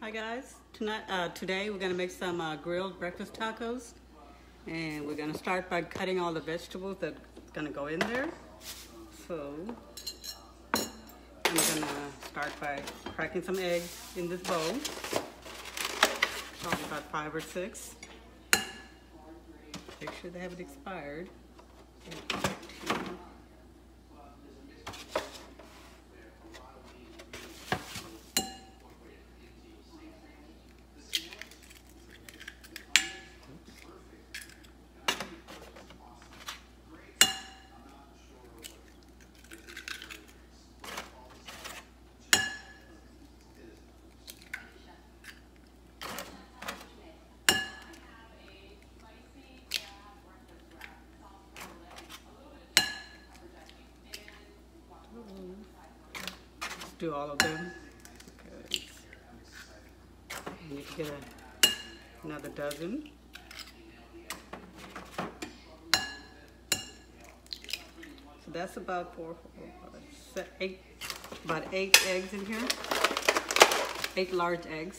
Hi guys. Tonight, uh, today we're gonna make some uh, grilled breakfast tacos, and we're gonna start by cutting all the vegetables that's gonna go in there. So I'm gonna start by cracking some eggs in this bowl. Probably about five or six. Make sure they haven't expired. Do all of them. You need to get a, another dozen. So that's about four, four eight, about eight eggs in here. Eight large eggs.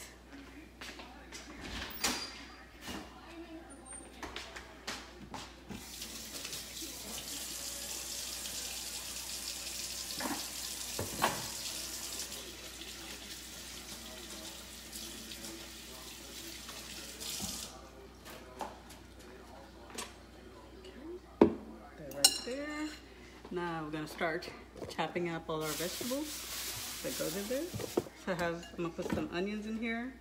Now we're gonna start chopping up all our vegetables that goes in there. So I have, I'm gonna put some onions in here.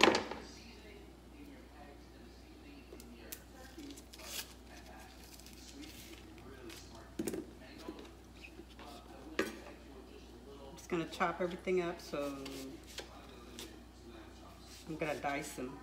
I'm just gonna chop everything up so I'm gonna dice them.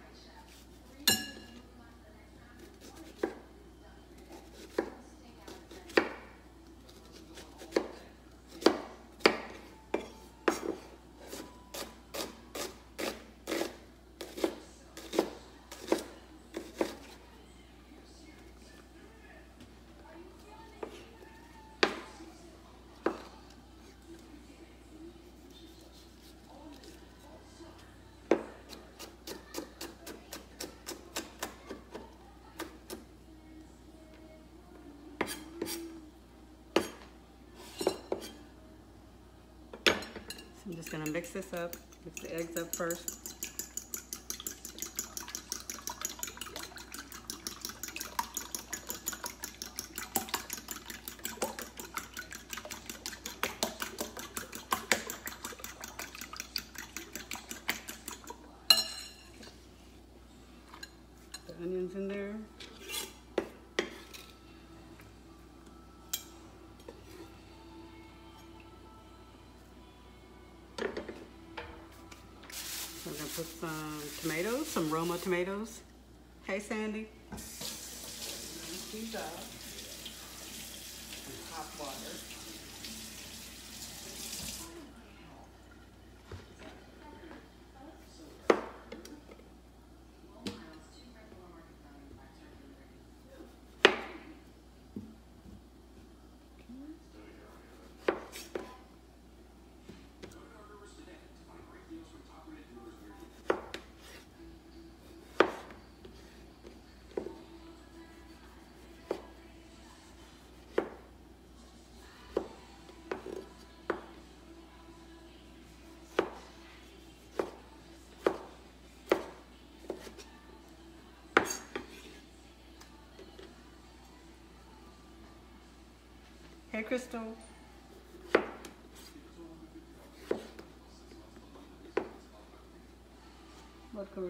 I'm just gonna mix this up, mix the eggs up first. The onions in there. Put some um, tomatoes, some Roma tomatoes. Hey, Sandy. These up. Hey, Crystal. What color?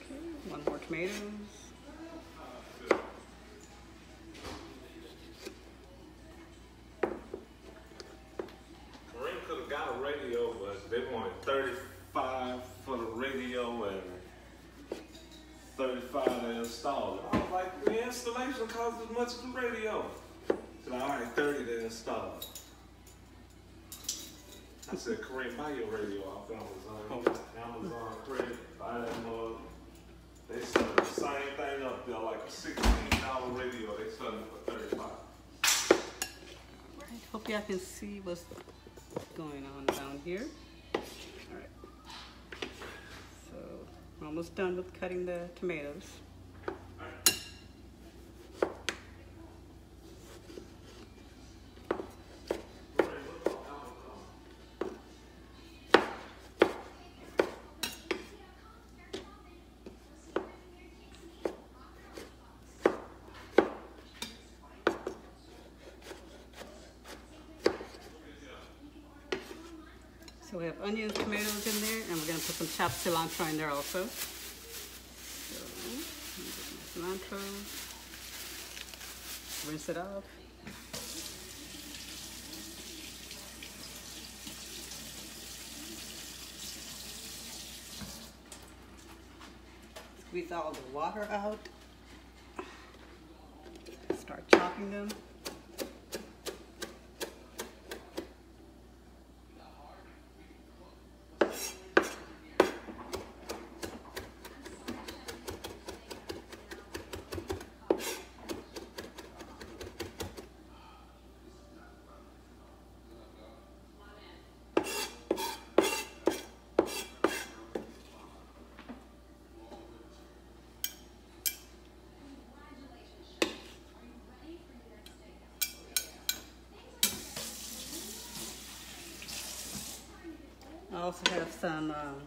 Okay, one more tomatoes. Like, the as much as the radio. So all right, 30 to install it. I said, Kareem, buy your radio off Amazon. Oh. Amazon credit, buy that mug. They sell the same thing up there, like a sixteen dollar radio. They sell it for thirty five. Hope y'all can see what's going on down here. Alright. So, we're almost done with cutting the tomatoes. Onions, tomatoes in there, and we're gonna put some chopped cilantro in there also. So, get my cilantro. Rinse it off. Squeeze all the water out. Start chopping them. I also have some um,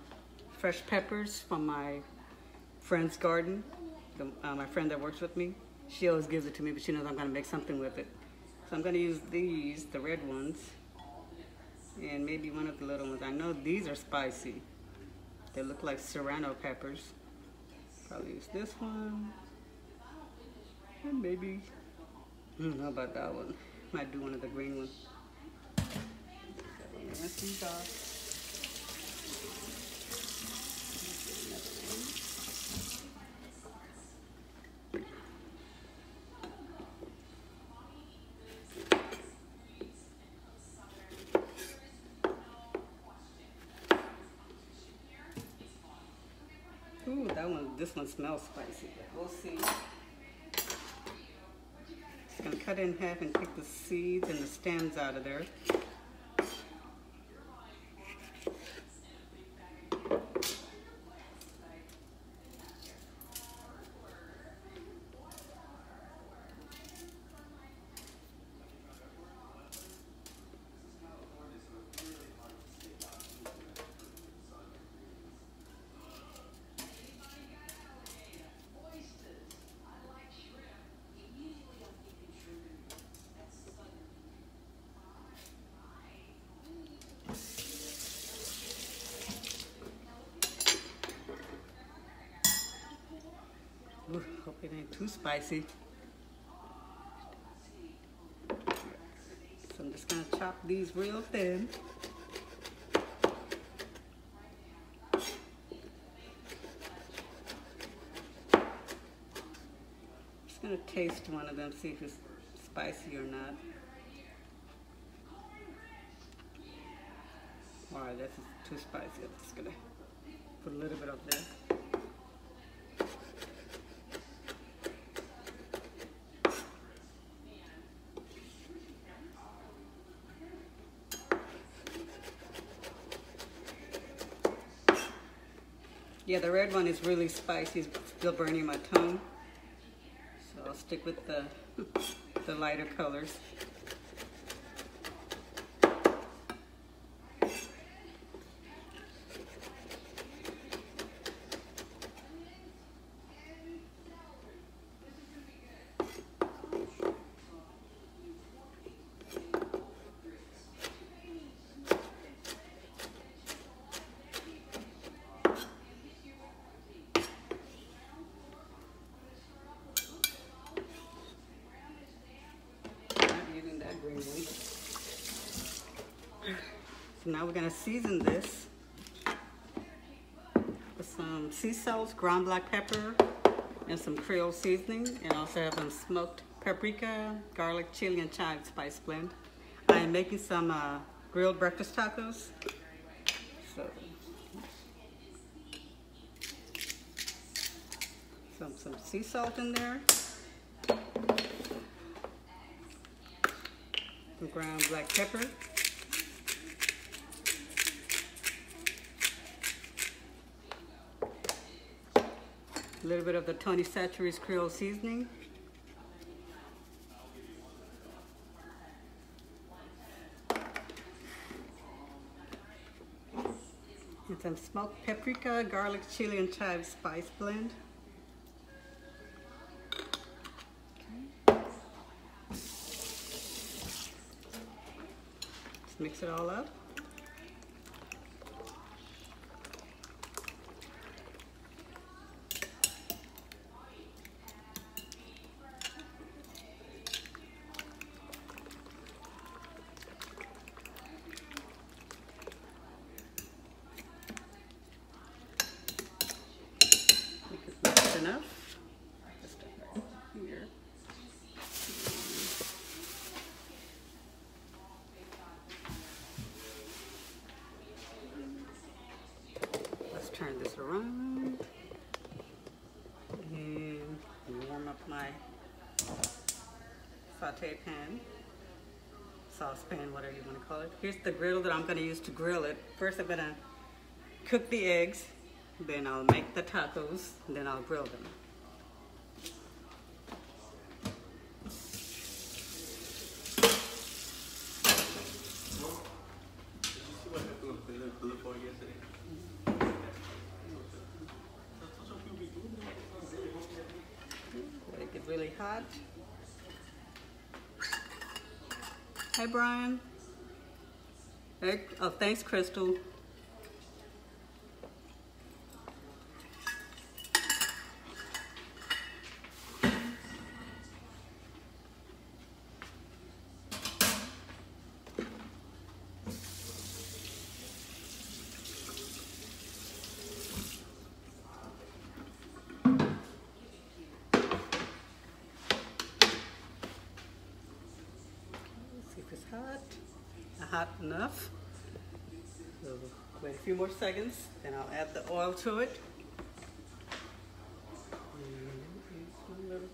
fresh peppers from my friend's garden. The, uh, my friend that works with me, she always gives it to me, but she knows I'm going to make something with it. So I'm going to use these, the red ones, and maybe one of the little ones. I know these are spicy. They look like serrano peppers. Probably use this one, and maybe, I don't know about that one. Might do one of the green ones. These off. Ooh, that one, this one smells spicy. But we'll see. Just gonna cut it in half and take the seeds and the stems out of there. Ooh, it ain't too spicy. So I'm just gonna chop these real thin. Just gonna taste one of them, see if it's spicy or not. Alright, this is too spicy. I'm just gonna put a little bit of this. Yeah, the red one is really spicy. It's still burning my tongue. So I'll stick with the, the lighter colors. Not using that green one. So now we're gonna season this with some sea salt, ground black pepper, and some Creole seasoning, and also have some smoked paprika, garlic, chili, and chive spice blend. I am making some uh, grilled breakfast tacos. So, some, some sea salt in there. Some ground black pepper. A little bit of the Tony Chachere's Creole seasoning. And some smoked paprika, garlic, chili, and chive spice blend. Okay. Just mix it all up. Think it's mixed enough. Just right here. Let's turn this around and warm up my saute pan, saucepan, whatever you want to call it. Here's the griddle that I'm going to use to grill it. First, I'm going to cook the eggs, then I'll make the tacos, then I'll grill them. Did you see what happened with the little boulevard yesterday? Let it get really hot. Hey, Brian. Hey, oh, thanks, Crystal. Let's see if it's hot. Not hot enough. So wait a few more seconds, then I'll add the oil to it.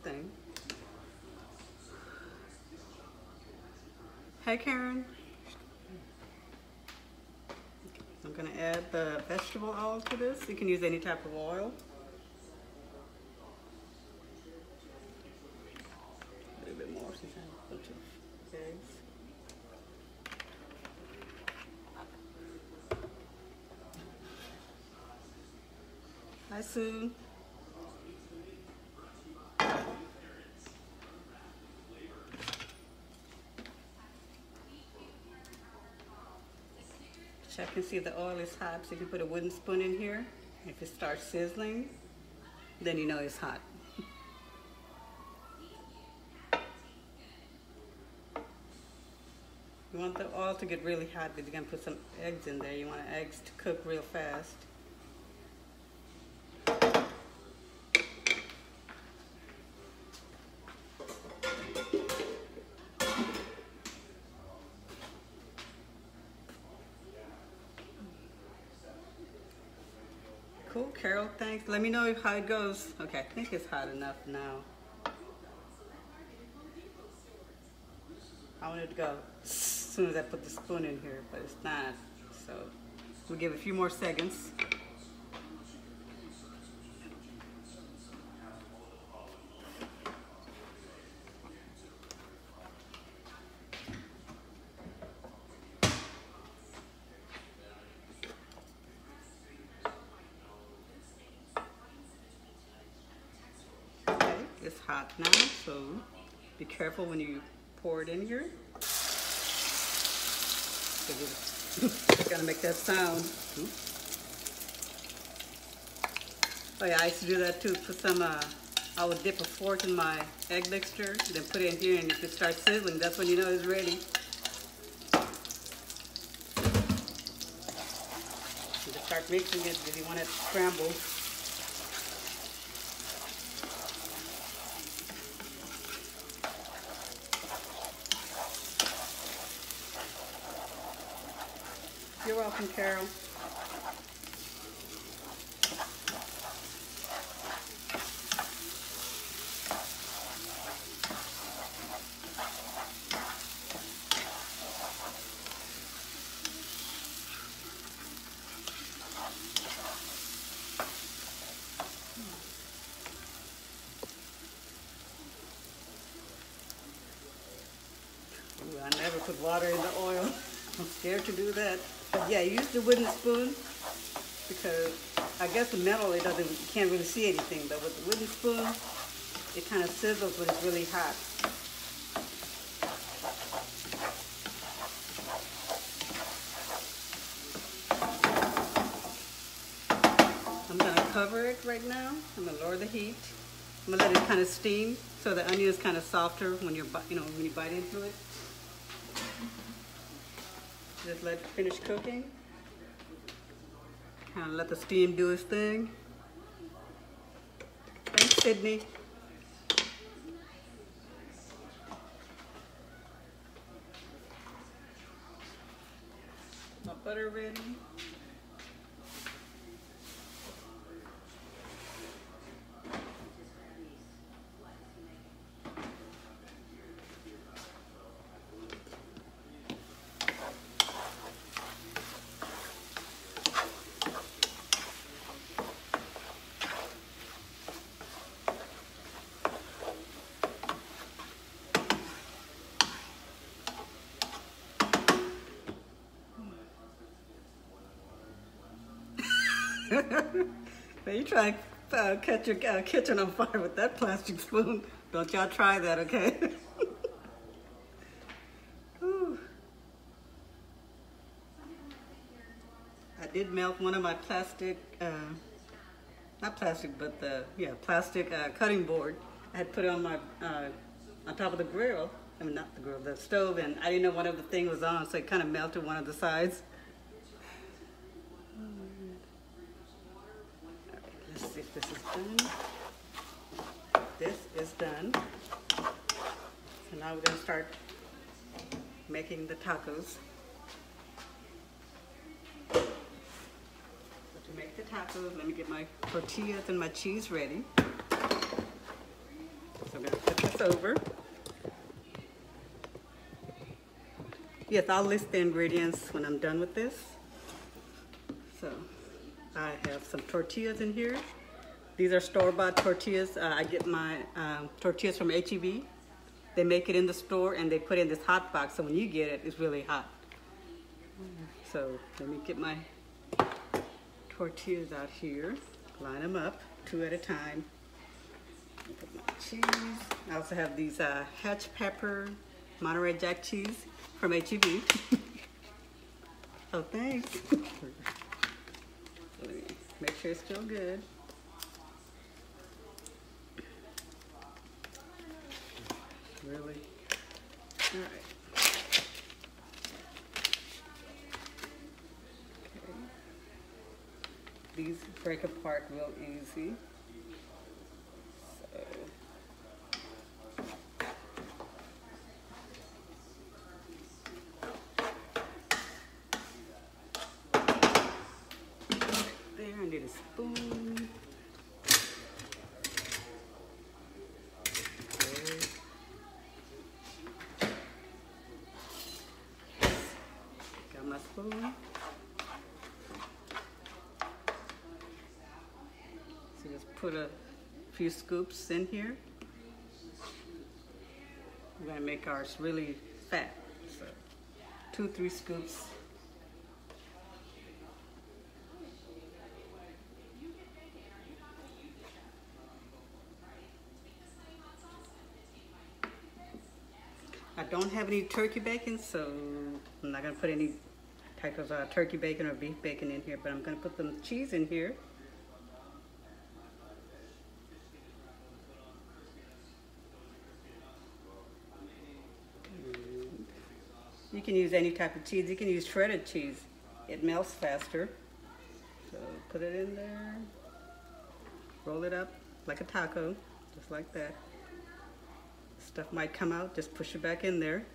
Thing. Hey Karen. I'm gonna add the vegetable oil to this. You can use any type of oil. A little bit more since I have a bunch of eggs. Sue. Check and see if the oil is hot. So you can put a wooden spoon in here. If it starts sizzling, then you know it's hot. You want the oil to get really hot, but you're gonna put some eggs in there. You want the eggs to cook real fast. Cool, Carol, thanks. Let me know how it goes. Okay, I think it's hot enough now. I want it to go as soon as I put the spoon in here, but it's not. So we'll give it a few more seconds. Okay, it's hot now, so be careful when you pour it in here. It's gonna make that sound. Oh yeah, I used to do that too. Put some, uh, I would dip a fork in my egg mixture, then put it in here, and if it starts sizzling, that's when you know it's ready. You just start mixing it if you want it scrambled. You're Carol. I never put water in the oil. I'm scared to do that. But yeah, use the wooden spoon because I guess the metal it doesn't you can't really see anything, but with the wooden spoon it kind of sizzles when it's really hot. I'm gonna cover it right now. I'm gonna lower the heat. I'm gonna let it kind of steam so the onion is kind of softer when you're, you know, when you bite into it. Just let it finish cooking. Kind of let the steam do its thing. Thanks, Sydney. Butter ready. Now you try to uh, catch your uh, kitchen on fire with that plastic spoon. Don't y'all try that, okay? I did melt one of my plastic, uh, not plastic, but the, yeah, plastic uh, cutting board. I had put it on my, uh, on top of the grill. I mean, not the grill, the stove, and I didn't know one of the thing was on, so it kind of melted one of the sides. Let's see if this is done. This is done. So now we're gonna start making the tacos. So to make the tacos, let me get my tortillas and my cheese ready. So I'm gonna put this over. Yes, I'll list the ingredients when I'm done with this. So I have some tortillas in here. These are store-bought tortillas. Uh, I get my um, tortillas from HEB. They make it in the store and they put it in this hot box. So when you get it, it's really hot. So let me get my tortillas out here. Line them up two at a time. Put my cheese. I also have these uh, Hatch Pepper Monterey Jack cheese from HEB. oh, thanks. Make sure it's still good. Really? All right. Okay. These break apart real easy. So. There, I need a spoon. Okay. Got my spoon. So just put a few scoops in here. We're gonna make ours really fat. So two, three scoops. I don't have any turkey bacon, so I'm not gonna put any type of uh, turkey bacon or beef bacon in here, but I'm gonna put some cheese in here. You can use any type of cheese. You can use shredded cheese. It melts faster. So put it in there. Roll it up like a taco, just like that. Stuff might come out, just push it back in there.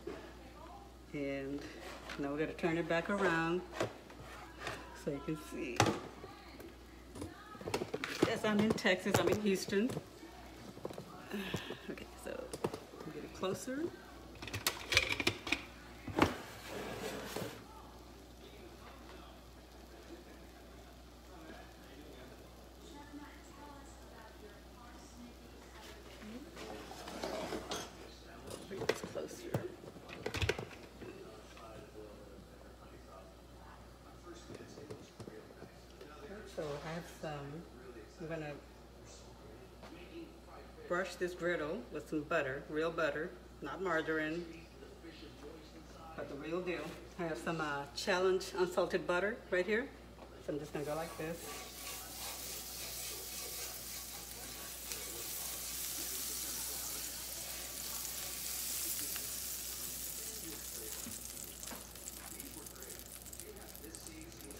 And now we're gonna turn it back around so you can see. Yes, I'm in Texas. I'm in Houston. Okay, so get it closer. Bring this closer. So I have some, I'm gonna brush this griddle with some butter, real butter, not margarine, but the real deal. I have some uh, challenge unsalted butter right here. So I'm just gonna go like this.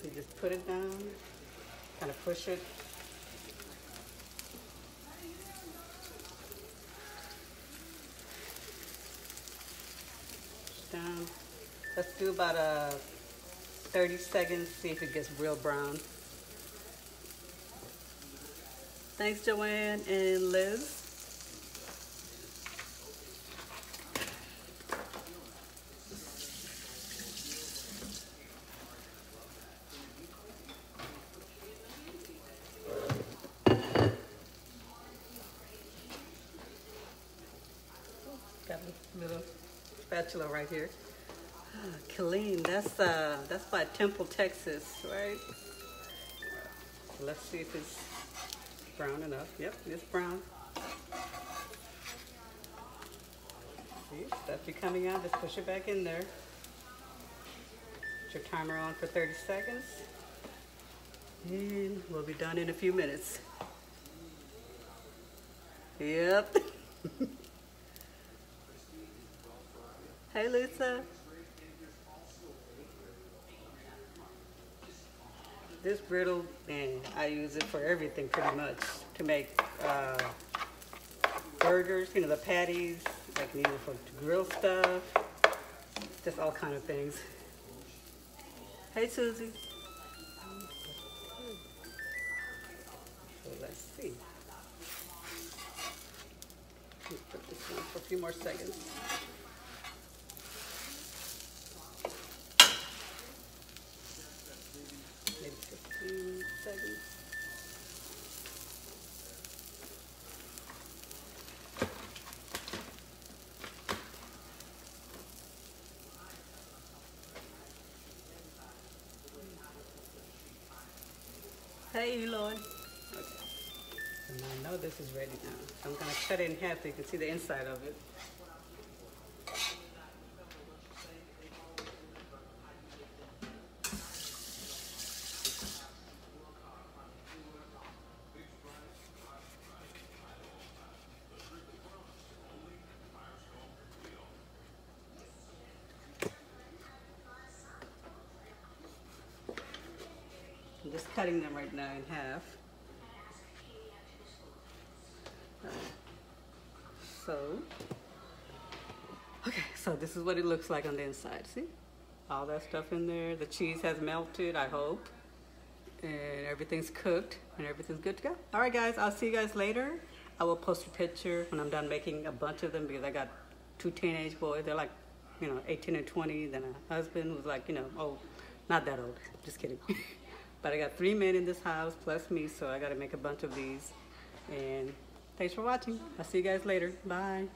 So you just put it down, kind of push it. Down. Let's do about a 30 seconds, see if it gets real brown. Thanks, Joanne and Liz. Got a little spatula right here. Ah, Killeen, that's uh, that's by Temple, Texas, right? Let's see if it's brown enough. Yep, it's brown. See, stuff you coming out, just push it back in there. Put your timer on for 30 seconds. And we'll be done in a few minutes. Yep. hey, Lisa. This griddle, man, I use it for everything pretty much. To make uh, burgers, you know, the patties. I can use it for grill stuff. Just all kind of things. Hey, Susie. So let's see. Put this on for a few more seconds. 15. Hey, Eloy. Okay. And I know this is ready now. I'm gonna cut it in half so you can see the inside of it. Just cutting them right now in half. So, okay, so this is what it looks like on the inside. See? All that stuff in there. The cheese has melted, I hope. And everything's cooked and everything's good to go. All right, guys, I'll see you guys later. I will post a picture when I'm done making a bunch of them because I got two teenage boys. They're like, you know, 18 and 20. Then a husband who's like, you know, oh, not that old. Just kidding. but I got three men in this house plus me, so I got to make a bunch of these. And thanks for watching. I'll see you guys later. Bye.